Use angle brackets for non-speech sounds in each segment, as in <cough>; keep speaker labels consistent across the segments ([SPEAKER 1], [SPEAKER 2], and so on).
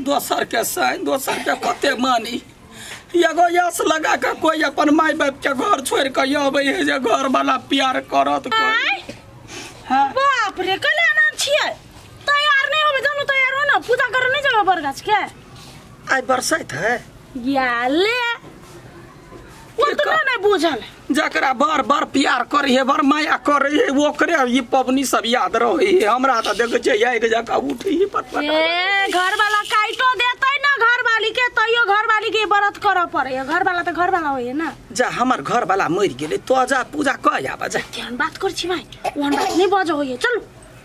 [SPEAKER 1] दोसर के साइन दोसर के कते मानी। एगो यश लगा के कोई अपन माय बाप के घर छोड़ के अबै है जे घर वाला प्यार करत कोई हाँ।
[SPEAKER 2] बाप रे कले आनंद छियै। तैयार नहीं होबे जानो तैयार हो ना पूजा करे नहीं जाबे बरगाछ के
[SPEAKER 1] आज बरसात है।
[SPEAKER 2] याले वो
[SPEAKER 1] के कर-
[SPEAKER 2] बुझल
[SPEAKER 1] जकरा बर बर प्यार करे बर माया करे ओकरे ई पबनी सब याद रहे हमरा तो देखे छै एक जगह उठी
[SPEAKER 2] ए घर वाला काइटो देतै ना घर वाली के तैयो घर वाली के व्रत करऽ पड़े घर वाला तो घर वाला होय ना।
[SPEAKER 1] जा हमर घर वाला मरि गेलै तो जा पूजा कऽ आबा जा।
[SPEAKER 2] केहन बात कर छी भाई? ओहन बात नहीं बजो होय चल।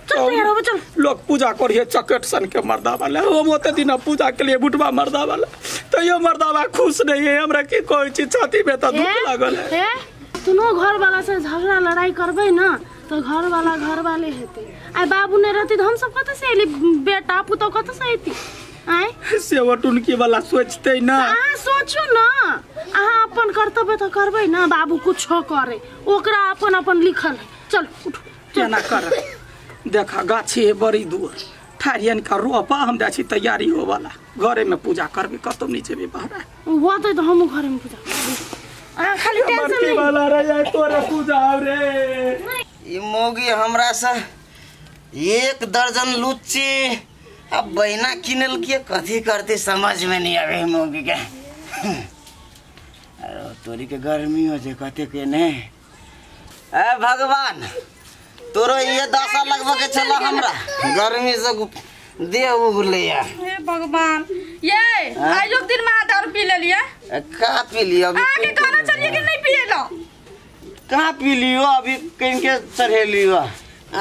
[SPEAKER 2] चल चल।
[SPEAKER 1] लोग पूजा करिए चकेट सन के मर्दा वाला। हम ओते दिन पूजा के लिए बुटवा मर्दा वाला। तैयो मर्दावा खुश नहीं है हमरा की कहै छी छाती में तो दुख लागल है।
[SPEAKER 2] तुनो घर वाला से झगड़ा लड़ाई करबै ना तो घर वाला घर वाले हेतै। आइ बाबू नहीं रहती तो हम सब कतऽ से एली? बेटा पुतौ कतऽ से एती? आय?
[SPEAKER 1] सेवा टुनकी वाला सोचते ना।
[SPEAKER 2] अहाँ सोचू ना। अहाँ अपन कर्तव्य तो करबै ना बाबू कुछो करे। ओकरा अपन अपन लिखल है। चल उठ।
[SPEAKER 1] केना कर। देखा गाछी है बड़ी दूर। ठारियन का रोपा हम जाइ तैयारी हो वाला। घरे में पूजा करबी कतौ नीचे भी बहरा
[SPEAKER 2] होतै तो हम घरे में पूजा। करबै खाली टेंशन नहीं।
[SPEAKER 1] वाला रहे तोरे पूजा रे।
[SPEAKER 3] ई मौगी हमरा से एक दर्जन लुच्ची अब बहिना किनल के कथी करते समझ में नहीं आवे मौगी के। अरे तोरी के गर्मी हो जे कते के ने ए भगवान! तोरो ये दशा लगवा के चला हमरा। गर्मी से देह उगले या।
[SPEAKER 4] हे भगवान। ये आइयो दिन में दारू पी ले लिया।
[SPEAKER 3] का पी लियो अभी?
[SPEAKER 4] आगे कहना चाहिए कि नहीं पिए लो
[SPEAKER 3] कहाँ पी लियो? अभी कहीं के चढ़े लियो?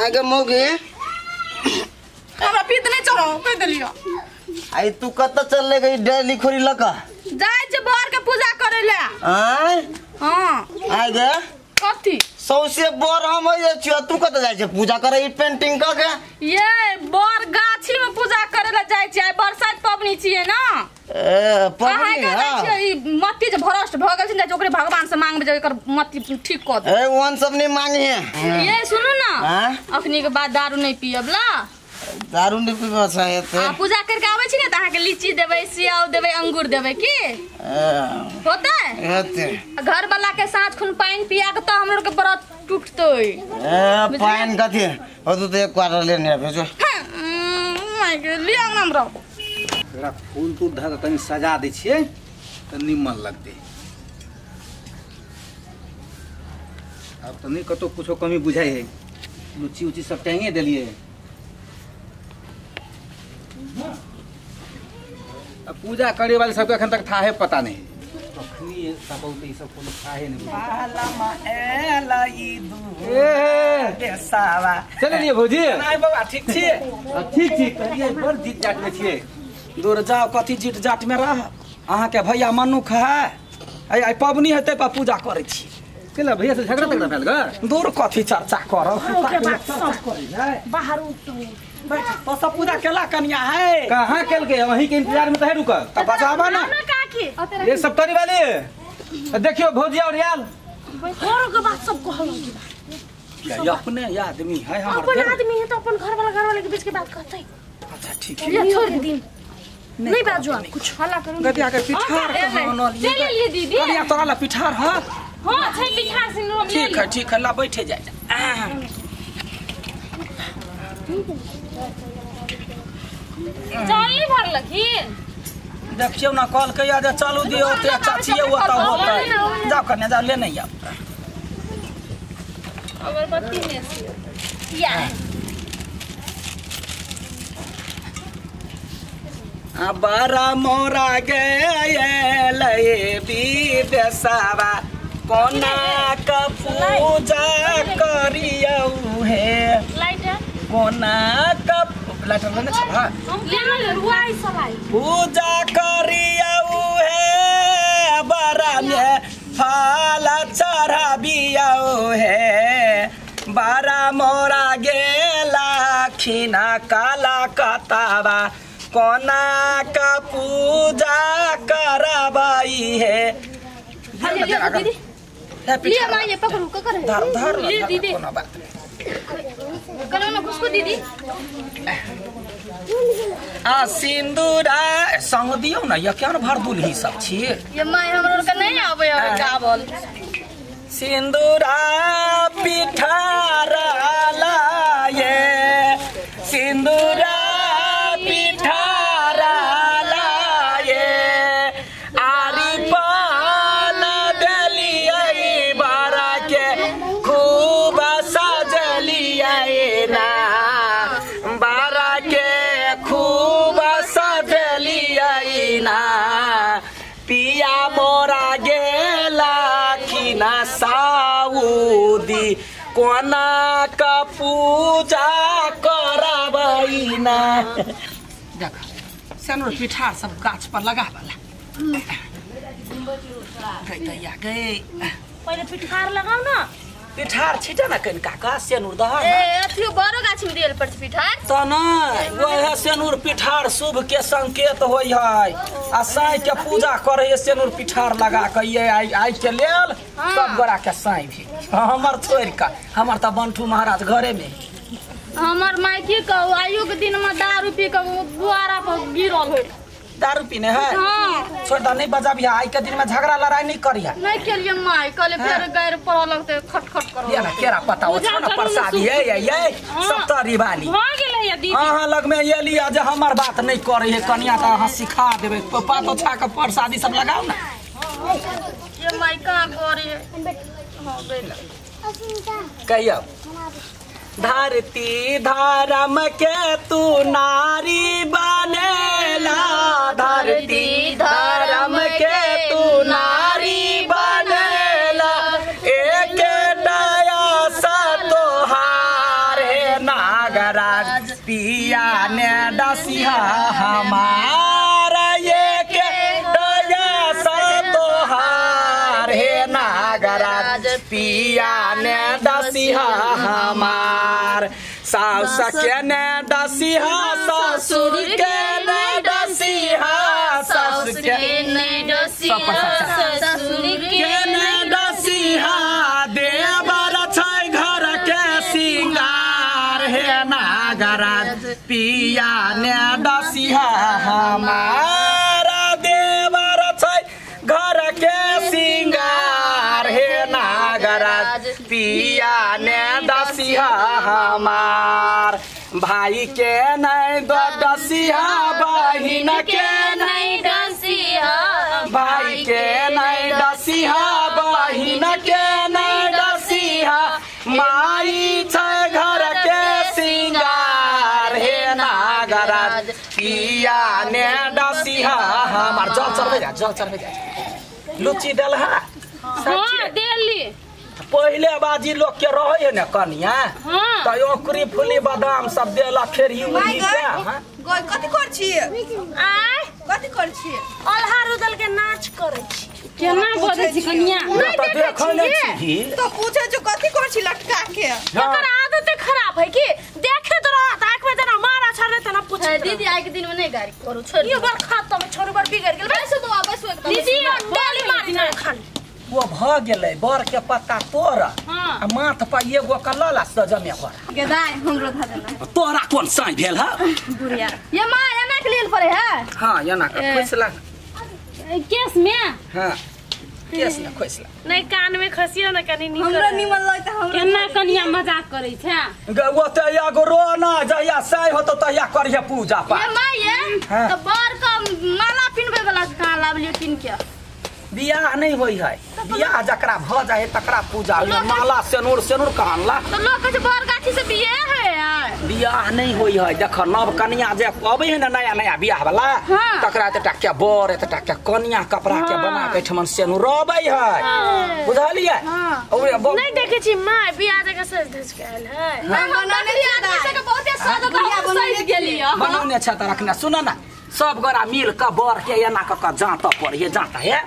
[SPEAKER 3] आगे मौगी।
[SPEAKER 4] हमरा पीत नहीं चलो कह दिलियो।
[SPEAKER 3] आई तू कत चल ले गई डेली खोरी लका
[SPEAKER 4] जाय जे बर के पूजा करे ले हाँ।
[SPEAKER 3] आय गे?
[SPEAKER 4] कथी?
[SPEAKER 3] सौसे बर हम ये छियो तू कत जाय छे पूजा करे ई पेंटिंग क के?
[SPEAKER 4] ये बर गाछी में पूजा करे ल जाय छे बरसात पबनी छिए ना?
[SPEAKER 3] ए पबनी है।
[SPEAKER 4] ई मत्ती जे भ्रष्ट भ गेल छै ओकरे भगवान से मांगबे जे एकर मत्ती ठीक क दे।
[SPEAKER 3] ए वन सबने मांगे है
[SPEAKER 4] ये सुनू ना? अखनी के बाद दारू नहीं पियब ला।
[SPEAKER 3] दारू नहीं पीबा चाहे ते
[SPEAKER 4] आ पूजा करके आबै छी ने तऽ अहाँके लीची देबै सेव देबै अंगूर देबै की? होतै?
[SPEAKER 3] एते
[SPEAKER 4] घर वाला के साथ खून पानी पिया के तो हम लोग के व्रत टूटतै।
[SPEAKER 3] ए पाइन कथी? हो तू तो एक क्वार्टर लेने आ भेजो
[SPEAKER 4] लिया नाम रहो
[SPEAKER 5] एकरा फूल तूल धऽ कऽ कनि सजा दै छियै तऽ निमन लगतै। आब तऽ नहि कतहु कुछो कमी बुझाइ है लुच्ची उच्ची सब टाँगे देलियै? पूजा करे वाले सबके एखन तक थाहे पता नहीं। कखनी सब औतै ई सब कोनो थाहे नहीं। चले लिए भौजी।
[SPEAKER 1] ठीक
[SPEAKER 5] ठीक बड़ जीत जाट में
[SPEAKER 1] दूर जाओ कथी जीट जाट में रह अहाँके भैया मनुख है। आई आई पबनी हेतै पर पूजा करै छी।
[SPEAKER 5] केला भैया से झगड़ा तगड़ा भेल ग?
[SPEAKER 1] दूर कथी चर्चा करब?
[SPEAKER 2] ओके बात सब बाहर उठ
[SPEAKER 1] तो सब पूजा केला कनिया है?
[SPEAKER 5] कहाँ केलकै? वहीं के इंतज़ार में तो है रुकल
[SPEAKER 1] तो बचाबा ना।
[SPEAKER 5] ये सब तोरी वाली देखियो भौजी और याल।
[SPEAKER 2] घरों के बात सब कहलो की
[SPEAKER 1] ये अपने ये आदमी है हमर
[SPEAKER 2] अपन आदमी है तो अपन घर वाला घर वाले के बीच के बात करते
[SPEAKER 1] अच्छा ठीक। है
[SPEAKER 2] ये छोड़ दे नहीं बाजू आप कुछ। हल्ला करो।
[SPEAKER 1] गदिया के पिठार कहाँ न
[SPEAKER 4] चलिए लिए दीदी।
[SPEAKER 1] गदिया तोरा ला पिठार है?
[SPEAKER 4] हाँ छै पिठार से लो
[SPEAKER 1] ठीक है ठीक है ला बैठे जाए
[SPEAKER 4] नहीं भर लखीन।
[SPEAKER 1] देखियो ना कॉल कहिया जे चलू दियो ते चाचिए वो तो होतै। जाओ कन्या जाओ ले नहीं आओ
[SPEAKER 4] अगरबत्ती में या।
[SPEAKER 1] बारा मोरा गए विदेशवा कोना का पूजा करियौ हे?
[SPEAKER 4] है।
[SPEAKER 1] कोना का लाइटर लेने छ भा
[SPEAKER 4] ले लो रुआई सलाई
[SPEAKER 1] पूजा करियौ हे बरा में फल चढ़बियौ हे बारा मोरा गेला खिना काला कतावा कोना का पूजा करबाई है
[SPEAKER 4] दीदी
[SPEAKER 1] हे
[SPEAKER 4] लिए माँ ये पकड़ू का करे।
[SPEAKER 1] धर धर धर,
[SPEAKER 4] दीदी।
[SPEAKER 1] कोनो बात। नहीं
[SPEAKER 4] दीदी
[SPEAKER 1] आ सिंदूरा संग दियौ ने ये क्या भर दुल्ही सब छी?
[SPEAKER 4] ये माय हमरो के नहीं आवे है गावल
[SPEAKER 1] सिंदूरा पिठारा लाए सिंदूरा देख। सानो पिठार सब गाछ पर लगा वाला गई गई।
[SPEAKER 2] पहिले पिठकार लगाऊ न।
[SPEAKER 1] पिठार छिटा न कनि काका सेनुर दह
[SPEAKER 4] ए अथियो बड़ो गाछी में दियल पर पिठार
[SPEAKER 1] त न वह सेनुर पिठार शुभ के संकेत होय है। आ साई के पूजा करे है सेनुर पिठार लगा के ये आई आई के लेल सब गोरा के साई भी। हमर छोड़ का हमर त बंठू महाराज घरे में
[SPEAKER 4] हमर माय की आयु के दिन में दारू पी के बुआरा पर गिरल है
[SPEAKER 1] दारू पीने है?
[SPEAKER 4] हाँ।
[SPEAKER 1] छोड़ दा नहीं बजा भी आई के दिन में झगड़ा लड़ाई नहीं करिया
[SPEAKER 4] नहीं खेलिए माय कल फिर गैर पढ़ लगते खट खट करो
[SPEAKER 1] ये ना केरा पता हो छोड़ प्रसाद। ये ये ये सब तरी वाली
[SPEAKER 2] भ गेलै या दीदी।
[SPEAKER 1] हाँ हाँ लग में ये लिया जे हमर बात नहीं करे है कनिया तो अहाँ सिखा देबै। पप्पा तो छा के प्रसादी सब लगाओ ना।
[SPEAKER 4] ये माय कहाँ करे है? हाँ बेला
[SPEAKER 1] कहियो। धरती धर्म के तू नारी बनेला के ने डसिया ससुर के ने डसिया सास के के ने देवर छै घर के सिंगार हे नागराज पिया ने डसिया हमारा देवर छै घर के सिंगार हे नागराज पिया ने दसिया हमार भाई के नहीं, दो दसिया बहिन के नहीं। भाई के नहीं डसिहा बहिन के नहीं डसिहा माई छै घर के सिंगार हे नागराज। पिया ने डसिहा हमार जल चढ़बे जा, जल चढ़बे जा। लुच्ची डलहा
[SPEAKER 2] हाँ। देली
[SPEAKER 1] पहिले बाजी लोग के रहे न कनिया
[SPEAKER 2] हाँ?
[SPEAKER 1] त ओकरी फुली बादाम सब देला खेरी हाँ?
[SPEAKER 6] गय कथी कर
[SPEAKER 2] आय?
[SPEAKER 6] कथी कर
[SPEAKER 2] अल्हार उदल के नाच करे छी। केना बजै छी कनिया?
[SPEAKER 1] त देखै नै छी।
[SPEAKER 6] तो पूछे जो कथी कर छी लटका के
[SPEAKER 2] एकर आदत खराब है कि? देखे तो रहत आँख में जना मारा तना पूछे
[SPEAKER 4] दीदी आइ के दिन में नहीं गाड़ी करू छोड़
[SPEAKER 2] ये बार खाता में छोड़ बार बिगड़ गेल।
[SPEAKER 4] बैसो तो बैसो एकदम
[SPEAKER 2] दीदी डेली मारी ना खाली
[SPEAKER 1] वो भ गेलै बर के पत्ता तोड़
[SPEAKER 2] हाँ।
[SPEAKER 1] आ माथ पर एगो के लला सजमे कर
[SPEAKER 6] गेदाय हमरो धा देना
[SPEAKER 1] तोरा कोन साई भेल हा
[SPEAKER 4] बुढ़िया ये माँ एना के लिए पड़े है
[SPEAKER 1] हाँ एना के
[SPEAKER 4] ए।
[SPEAKER 1] खोसला
[SPEAKER 2] केस में
[SPEAKER 1] हाँ केस ने खोसला
[SPEAKER 2] नहीं कान में खसियो ना कनी निकल
[SPEAKER 6] हमरा निमन लगता हमरा
[SPEAKER 2] केना कनिया मज़ाक करे छै
[SPEAKER 1] ओते एगो रोना जहिया साई होतो तहिया करिए पूजा
[SPEAKER 4] ये
[SPEAKER 1] पाठ
[SPEAKER 4] माँ ये। तो बार का माला पिनबे वाला कहाँ लावलिए किन के
[SPEAKER 1] बियाह नहीं होई है बियाह जकरा भ जाए तकरा पूजा होई है। माला सेनुर सेनुर कहला
[SPEAKER 4] तो लोग कहते बार गाछी से बिये है यार
[SPEAKER 1] बियाह नहीं होई है देख नव कन्या जे अबै है ना नया नया बियाह वाला
[SPEAKER 4] हाँ।
[SPEAKER 1] तकरा एतटा के बर एतटा के कन्या कपड़ा के बना के ठमन सेनुर अबै है। बुझलिए
[SPEAKER 4] हाँ।
[SPEAKER 2] नहीं देखे छी माँ बियाह जगह सज धज है।
[SPEAKER 4] से सज गेली है
[SPEAKER 1] बनौने छ त रखना सुन न सब गोरा मिल के बर के एना क के जात पड़िए जाता है।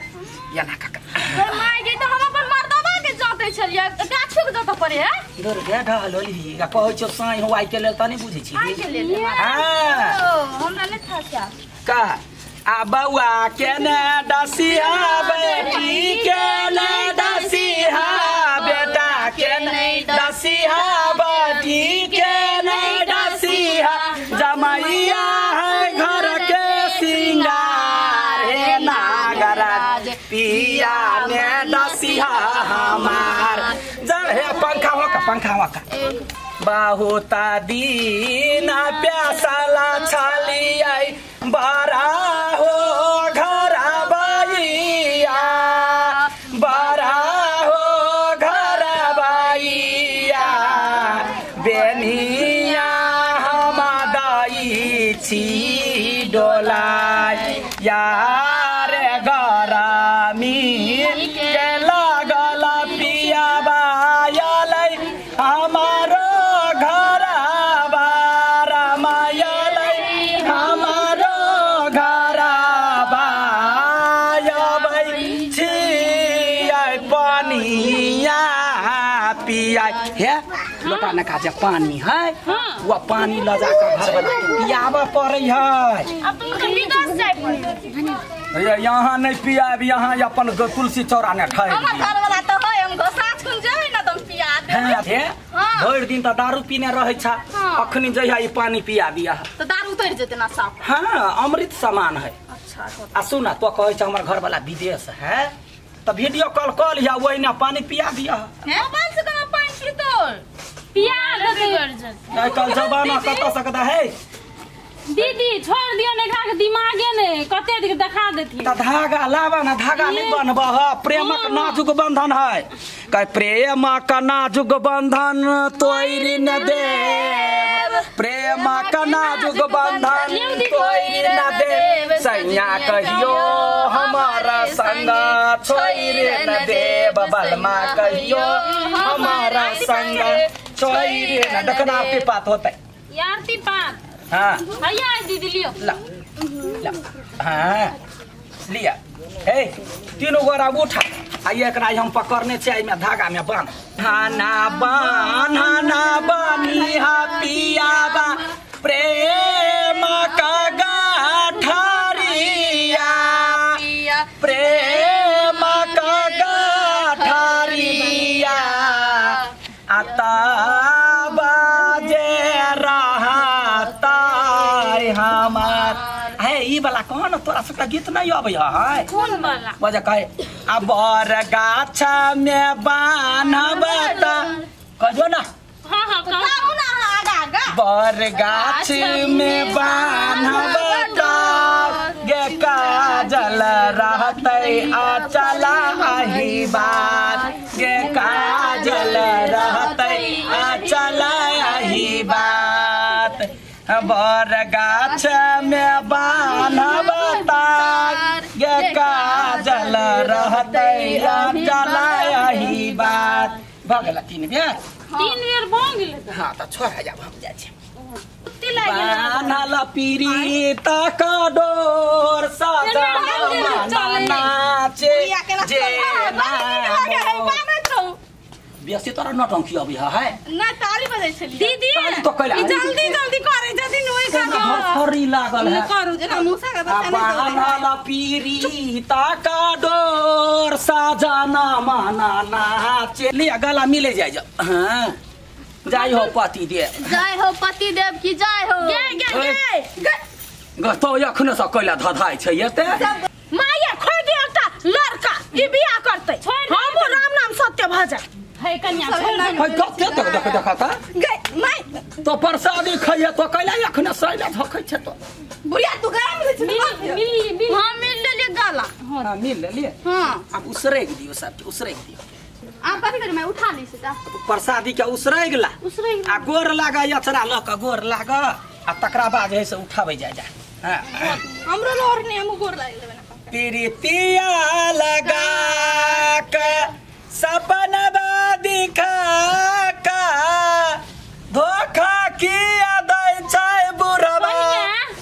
[SPEAKER 1] एना क के
[SPEAKER 4] माँ ये तो हम अपन मर्दबा के जाते छलिए गाछो के जाते पड़े है?
[SPEAKER 1] इधर गे ढालोली आ कहै छ साई हो आइ के लेल तनी बुझै छी।
[SPEAKER 4] के
[SPEAKER 1] हाँ।
[SPEAKER 4] हमरा नहीं था क्या
[SPEAKER 1] का? आ बउआ के ने डसिया बेटी के ने डसिया बेटा के के जमैया है घर के सिंगार। आज पिया ने डसिया हमार जल हे पंखा होका पंखा होका बाहुता दीना प्यासाला छाली आई बारा हो हे? लोटा न काजे पानी है? वो पानी ल जाकर घर बना के पियाबऽ पड़ै है।
[SPEAKER 2] तो
[SPEAKER 1] ये यहाँ नहीं पियाब यहाँ अपन तुलसी चौरा ने
[SPEAKER 4] त है त पिया हाँ।
[SPEAKER 1] भरि दिन त दारू पीने रहै छ।
[SPEAKER 4] हाँ।
[SPEAKER 1] अखनी जहिया ई पानी पिया दिया
[SPEAKER 4] त दारू उतरि जेतै न साफ़।
[SPEAKER 1] हाँ अमृत समान है।
[SPEAKER 4] अच्छा
[SPEAKER 1] आ सुन तो कहै छ हमर घर वाला विदेश है तो वीडियो कॉल कर लिया वही ना पानी पिया
[SPEAKER 4] हैं से कहाँ पानी पीतोल
[SPEAKER 2] पिया देते अर्जुन
[SPEAKER 1] आइ जमाना कत सकता है
[SPEAKER 2] दीदी छोड़ दियो ने खा के दिमागे ने कते दिख देखा देती
[SPEAKER 1] त धागा लावा ना धागा नहीं बनब ह प्रेमक नाजुक बंधन है कह का नाजुक बंधन तोरी न दे प्रेमक नाजुक बंधन तोरी न दे सैया कहियो हमारा संग छोड़ न दे बलमा कहियो हमारा संग छोड़ न दखना पे पात होता
[SPEAKER 2] यार ती पात
[SPEAKER 1] हाँ
[SPEAKER 2] भैया दीदी लियो
[SPEAKER 1] ला ला हाँ लिया हे तीनों गोरा उठा आ एकरा हम पकड़ने छै एहिमे धागा में बाँध हाना बान हाना बानी हा पियाबा। प्रेम का गाठरिया प्रेम का गाठरिया आता बाजे रहता हमार। है ई वाला कौन तोरा सबका गीत नहीं अबै है?
[SPEAKER 2] कौन वाला
[SPEAKER 1] वजह कहे बर गाछ में बान्हब त। कहियो ना।
[SPEAKER 2] हाँ हाँ कौन
[SPEAKER 4] कहू न अहाँ आगा आगा।
[SPEAKER 1] बर गाछ में बान्हब त। गे काजल रहतै अचल आही बात। गे काजल रहतै अचल आही बात। बर गाछ में गे काजल रहतै अचल आही बात। भऽ गेल तीन बेर।
[SPEAKER 2] तीन बेर भऽ गेलै तऽ
[SPEAKER 1] हाँ तऽ छोड़ा जाब हम जाइ छी।
[SPEAKER 2] ओते लागि गेलै
[SPEAKER 1] बान्हल पीड़ित का डोर नाचे। जे
[SPEAKER 6] है
[SPEAKER 1] बेसी तोरा नौटंकी अभी है
[SPEAKER 6] ना ताली बजै छलिए।
[SPEAKER 2] दीदी
[SPEAKER 1] तो
[SPEAKER 6] जल्दी जल्दी करे जल्दी नोई
[SPEAKER 1] लागल है
[SPEAKER 6] करू जेना मूसा के
[SPEAKER 1] डोर सजन माना नाचे ले गला मिले जाय जा। हाँ। जाई हो पति दे।
[SPEAKER 4] जय हो पति देव की जय हो।
[SPEAKER 2] गे गे गे।
[SPEAKER 1] गतो एखने से कैला धधाइ छै एते
[SPEAKER 6] माया खोइ दे एकटा लड़का ई बियाह करतै।
[SPEAKER 2] छोड़
[SPEAKER 6] राम नाम सत्य भऽ जाय
[SPEAKER 2] है कन्या छोड़ दे
[SPEAKER 1] है कते तक देख देख त
[SPEAKER 6] गै माय।
[SPEAKER 1] तो प्रसादी खइए तो कैला एखने सैला धखै छै तो।
[SPEAKER 6] बुढ़िया तू गया मिल
[SPEAKER 2] मिल मिल।
[SPEAKER 4] हाँ मिल लेलिए गाला
[SPEAKER 1] हाँ मिल ले लिए
[SPEAKER 4] हाँ।
[SPEAKER 1] अब उसरैग दियो सब उसरैग दियो।
[SPEAKER 4] आप कथी करी मैं उठा ली से ता
[SPEAKER 1] प्रसादी के उसरैग ला
[SPEAKER 2] उसरैग
[SPEAKER 1] आ गोर लागा यचरा ल के गोर लाग। आ तकरा बाद है से उठाबै जाय जा। हाँ।
[SPEAKER 6] हमरो लोर ने हमहूँ गोर लागि लेबै ना।
[SPEAKER 1] प्रीतिया लगा के सपनवा दिखा का धोखा किया दै छै बुढ़वा।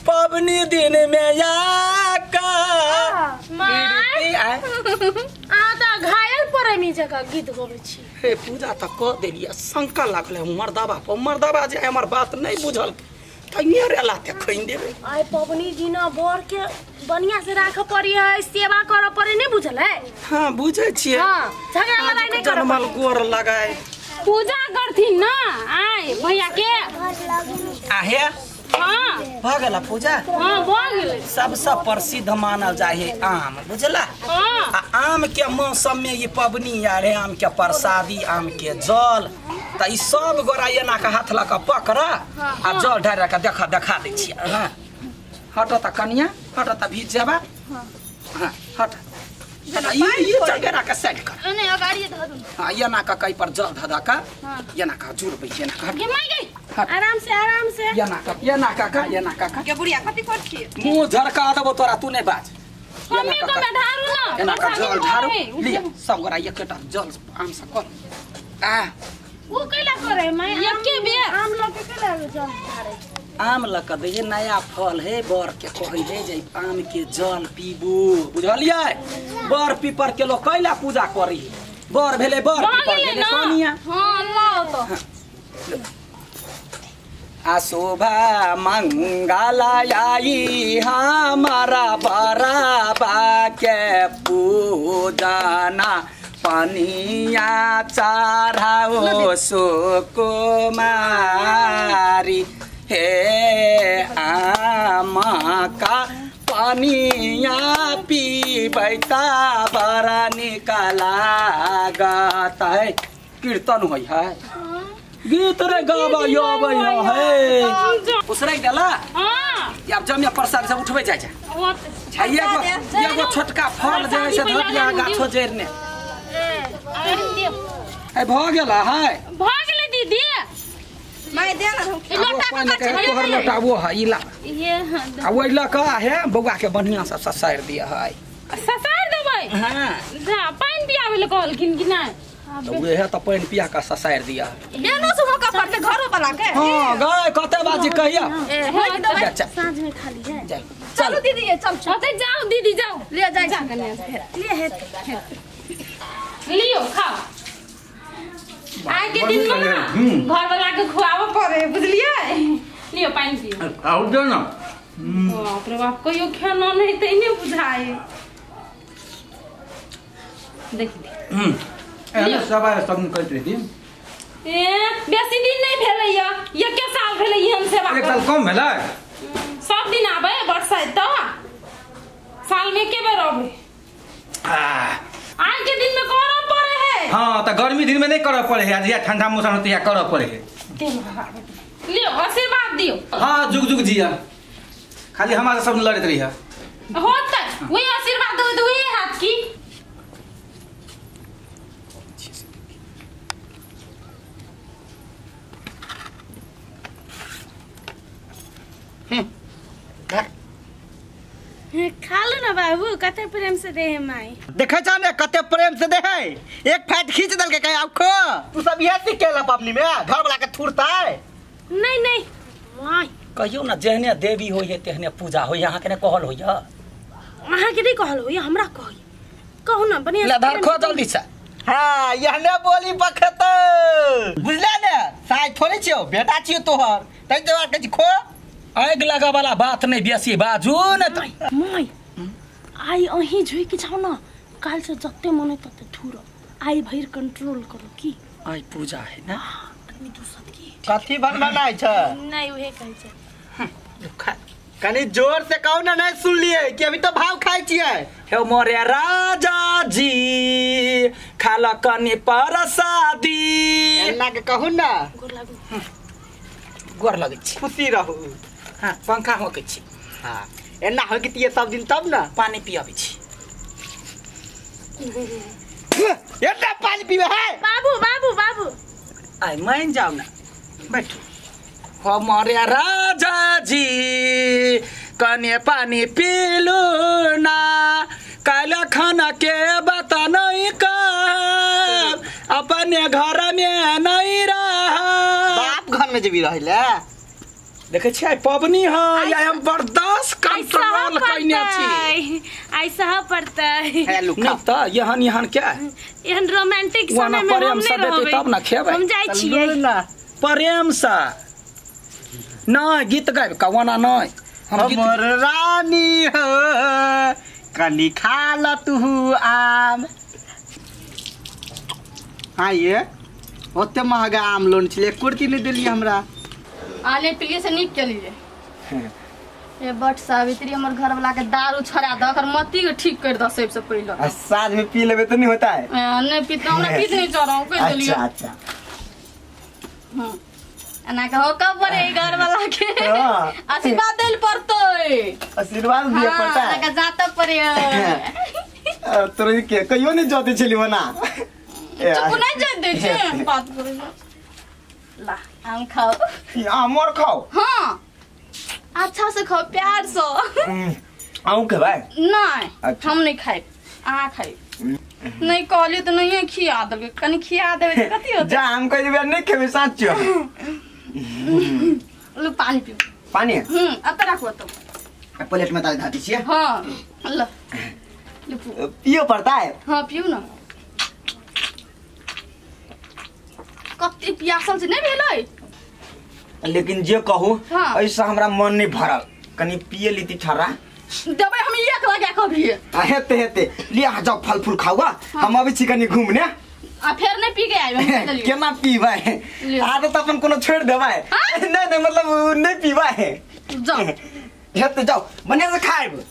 [SPEAKER 1] पबनी दिन में आका
[SPEAKER 2] माय
[SPEAKER 1] प्रीति
[SPEAKER 2] घायल प्रेमी जकाँ गीत गबै छी।
[SPEAKER 1] हे पूजा तऽ कऽ देलियै शंका लागलै मर्दबा पर मर्दबा जे हमर बात नहीं बुझल तैये रे लाते खैन देबै?
[SPEAKER 2] आइ पबनी दिना बर के बढ़िया से राख पड़ी है सेवा करऽ पड़ी नहीं बुझल? है
[SPEAKER 1] हाँ बुझै छियै।
[SPEAKER 2] हाँ झगड़ा लड़ाई नहीं करऽ
[SPEAKER 1] जनमल गोर लगाए
[SPEAKER 2] पूजा करथिन ना आइ भैया के
[SPEAKER 1] आहे
[SPEAKER 2] हाँ।
[SPEAKER 1] भऽ पूजा?
[SPEAKER 2] हाँ गेलै।
[SPEAKER 1] प्रसिद्ध मानल है आम बुझला
[SPEAKER 2] हाँ।
[SPEAKER 1] आ आम के मौसम में ये पबनी आयल है आम के प्रसादी आम के जल ई सब गोरा एना के हाथ कऽ पकड़ आ जल ढारि के देखा देखा दै हाँ। हट तऽ कनिया हट तऽ भीज जेबा। हाँ। हट। चंगेरा के साइड कर
[SPEAKER 4] एने अगाडि धऽ दू
[SPEAKER 1] हाँ एना के कई पर जल धऽ के एना के जुड़बै एना के
[SPEAKER 2] गे माय गे
[SPEAKER 1] हट।
[SPEAKER 2] आराम से आराम से।
[SPEAKER 1] एना के एना के के एना के के
[SPEAKER 4] के बुढ़िया कथी कर
[SPEAKER 1] मुँह झरका देबो तोरा तू नहीं बाज
[SPEAKER 2] कमे कमे ढारू ना
[SPEAKER 1] एना का जल ढारू लिया सब गोरा एकेटा जल आम से कर आ।
[SPEAKER 2] वो कैला करे? मैं एके बेर आम लोग कैला जल ढारे
[SPEAKER 1] आम लक दे नया फल है बर के कहै है जे आम के जल पीबू। बुझलियै? बर पीपर के लोग कैला पूजा करी? बर भेले बर पीपर भेले
[SPEAKER 2] ना?
[SPEAKER 1] कनिया
[SPEAKER 2] हाँ लाओ तो।
[SPEAKER 1] अशुभ मङ्गलयायी हामरा बरा बाक्य पूजना पनिया चाराओ सुकुमारी। हे आमाका पनिया पिबैता बरा निकला गतै कीर्तन होइ है। गीत रे गाबा यो योबै है। उसराइ देला?
[SPEAKER 2] हाँ।
[SPEAKER 1] आब जमिया प्रसाद से उठबै छै?
[SPEAKER 2] वो
[SPEAKER 1] आ एगो एगो छोटका फल जे से धऽ गाछो जड़िने है भऽ गेला है
[SPEAKER 2] भऽ गेलै दीदी।
[SPEAKER 4] माय दे ना
[SPEAKER 2] ई लोटा
[SPEAKER 1] के तोहर लोटा वो है इला।
[SPEAKER 2] ये
[SPEAKER 1] आ ओइ लऽ कऽ है बौआ के बढ़िया से ससारि दिया है
[SPEAKER 2] ससार देबै?
[SPEAKER 1] हाँ।
[SPEAKER 2] जा पानि पियाबै लए कहलखिन कि
[SPEAKER 1] तो उहे तऽ पानि पिया के ससारि दिया। है
[SPEAKER 4] एनो से मौका पड़ते घरो वाला के
[SPEAKER 1] हाँ गए कते बाजी कहिया?
[SPEAKER 4] होय दो
[SPEAKER 2] साँझ में खाली है।
[SPEAKER 4] चलो दीदी ये चल चल।
[SPEAKER 2] जाओ दीदी जाओ।
[SPEAKER 4] ले जाय छी
[SPEAKER 2] ले है। लियो खाओ। आइ के दिन में ना? घर वाला के खुआबऽ पड़े बुझलियै लियो पानि पियो।
[SPEAKER 5] आउ दे ना।
[SPEAKER 2] बाप रे बाप कहियो खाना नहीं तऽ नहि बुझाए देखी
[SPEAKER 5] एहने सवाल सब करैत रही
[SPEAKER 2] ए बेसी दिन नहि भेलैया एके साल भेलै हम सेवा
[SPEAKER 5] एक साल कम भेलै
[SPEAKER 2] सब दिन आबै बरसाइत तऽ साल में एके बेर अबै आज के दिन में करऽ पड़े है
[SPEAKER 5] हाँ तऽ गर्मी दिन में नहीं करऽ पड़े है या ठंडा मौसम होते या करऽ पड़े है
[SPEAKER 2] लियो आशीर्वाद दियो
[SPEAKER 5] हाँ जुग जुग जिया खाली हमारा सब लड़त रही है
[SPEAKER 2] होतै वही आशीर्वाद तऽ वही हाथ की खा लो ना बाबू कते प्रेम से दे है माई।
[SPEAKER 3] देखे छ ने कते प्रेम से दे है। एक फाइट खींच दल के कहे आप खो। तू सब यह सीख केला पबनी में घर वाला के थुरता। है
[SPEAKER 2] नहीं नहीं माई।
[SPEAKER 1] कहियो ना जेहने देवी होइ है तेहने पूजा होइ अहाँ के ने कहल होइ है
[SPEAKER 2] अहाँ के नहीं कहल हो हमरा कही कहू ना बढ़िया
[SPEAKER 1] ले धर खो जल्दी से।
[SPEAKER 3] हाँ यहने बोली बखत। बुझले ने साय थोड़ी छियो बेटा छियो तोहर। तै जवाब के खो।
[SPEAKER 1] आगि लगा वाला बात नहीं बेसी बाजू ने त।
[SPEAKER 2] माई आई अहीं झुकि जाओ ना। काल से जत्ते मने तत्ते थुरो आई भइर कंट्रोल करो की?
[SPEAKER 1] आई पूजा है ना।
[SPEAKER 2] आदमी दूसर की?
[SPEAKER 3] कथी बनबनाइ छ?
[SPEAKER 2] नहीं उहे कहै छै।
[SPEAKER 3] कनी जोर से कहू ना नहीं सुन लिए कि अभी तो भाव खाइ छियै?
[SPEAKER 1] हे मोरे राजा जी खाला कनी परसादी
[SPEAKER 3] एना के कहू ना।
[SPEAKER 2] गोर लागू।
[SPEAKER 1] गोर लगै छी।
[SPEAKER 3] खुशी रहू।
[SPEAKER 1] हाँ पंखा होके छी
[SPEAKER 3] हाँ एना हो कि तिये सब दिन तब ना
[SPEAKER 1] पानी पियाबै छी
[SPEAKER 3] एना पानी पीबे है
[SPEAKER 2] बाबू बाबू बाबू
[SPEAKER 1] आई मान जाओ ना बैठो हमारे राजा जी कने पानी पीलू ना काला खाना के बता नहीं कर अपने घर में नहीं रहा
[SPEAKER 3] बाप घर में जबी रहिले
[SPEAKER 1] देखे छियै पबनी है या हम बर्दाश्त कंट्रोल कैने छी।
[SPEAKER 2] ऐसा पड़ता। है
[SPEAKER 3] है
[SPEAKER 1] नहीं तो यहन यहन क्या
[SPEAKER 2] एहन रोमांटिक समय में
[SPEAKER 1] प्रेम
[SPEAKER 2] हम
[SPEAKER 1] से
[SPEAKER 2] नहीं रहबै
[SPEAKER 1] तब न खेबै।
[SPEAKER 2] हम जाइ छियै।
[SPEAKER 1] प्रेम से। नहीं गीत गाबि का वना नहीं। हम
[SPEAKER 3] हमर रानी हो कनी खा ल तू आम। हाँ ये। ओते महँगा आम लोन छलै कुर्ती नहीं दिली हमरा।
[SPEAKER 4] आले प्रिय से निक नीक केलिए ए बट सावित्री हमर घर वाला के दारू छोड़ा दे ओकर मती के ठीक कर दे सबसे पहले।
[SPEAKER 7] आ साँझ में पी लेबे तो नहीं होता है?
[SPEAKER 4] नहीं पीता हमरा पीत नहीं चढ़ाऊ कह देलियो।
[SPEAKER 7] अच्छा। अच्छा
[SPEAKER 4] एना के हो कब पड़े घर वाला के
[SPEAKER 7] हाँ।
[SPEAKER 4] आशीर्वाद देल पड़तै।
[SPEAKER 7] आशीर्वाद दिए पड़ता
[SPEAKER 4] हाँ,
[SPEAKER 7] है
[SPEAKER 4] एना के जाता पड़े
[SPEAKER 7] तोरे के कहियो नहीं जोते छली वना
[SPEAKER 4] चुप नहीं दे छै बात करे ला। आम खाओ
[SPEAKER 7] ई आमर खाओ
[SPEAKER 4] हाँ अच्छा से खाओ प्यार से
[SPEAKER 7] के भाई
[SPEAKER 4] नहीं
[SPEAKER 7] अच्छा।
[SPEAKER 4] हम नहीं खाए अहाँ खाए नहीं कहली तो नहीं खिया देबै कनी खिया देबै तऽ कथी होतै
[SPEAKER 7] जा हम कह देबे नहीं खेबे साँचो
[SPEAKER 4] लो पानी पियो
[SPEAKER 7] पानी
[SPEAKER 4] हम्म अब राखो तो
[SPEAKER 7] प्लेट में डाल धाती छिए
[SPEAKER 4] हाँ ल। पियो
[SPEAKER 7] पड़ता है
[SPEAKER 4] हाँ पियो न कते प्यासल से नहीं भेलै
[SPEAKER 7] लेकिन जे कहू
[SPEAKER 4] हाँ।
[SPEAKER 7] ऐसा हमरा मन नहीं भरल। कनी पिए लीती ठहरा
[SPEAKER 4] देबै हम एक लगा कभी
[SPEAKER 7] आ, हेते हेते। लिया जाओ फल फूल खाओ हम अभी छी कनी घूमने।
[SPEAKER 4] आ फेर नहीं पी <laughs>
[SPEAKER 7] केना पीबै?
[SPEAKER 4] लियो।
[SPEAKER 7] आदत अपन कोनो छोड़ देबै।
[SPEAKER 4] हाँ? <laughs>
[SPEAKER 7] नहीं नहीं मतलब नहीं पीबै।
[SPEAKER 4] जाओ <laughs>
[SPEAKER 7] हेते जाओ बढ़िया से खाएब।